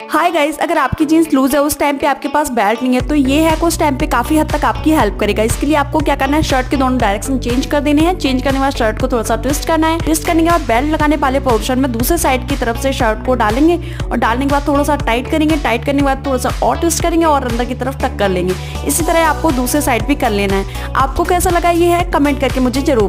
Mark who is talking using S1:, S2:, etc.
S1: Hi guys अगर आपकी jeans loose है, उस टाइम पे आपके पास बेल्ट नहीं है तो ये है उस टाइम पे काफ़ी हद तक आपकी हेल्प करेगा। इसके लिए आपको क्या करना है शर्ट के दोनों डायरेक्शन चेंज कर देने हैं। चेंज करने के बाद शर्ट को थोड़ा सा ट्विस्ट करना है। ट्विस्ट करने के बाद बेल्ट लगाने वाले पोर्शन में दूसरे साइड की तरफ़ से शर्ट को डालेंगे और डालने के बाद थोड़ा सा टाइट करेंगे। टाइट करने के बाद थोड़ा सा और ट्विस्ट करेंगे और अंदर की तरफ़ टक कर लेंगे। इसी तरह आपको दूसरे साइड भी कर लेना है। आपको कैसा लगा ये है कमेंट करके मुझे ज़रूर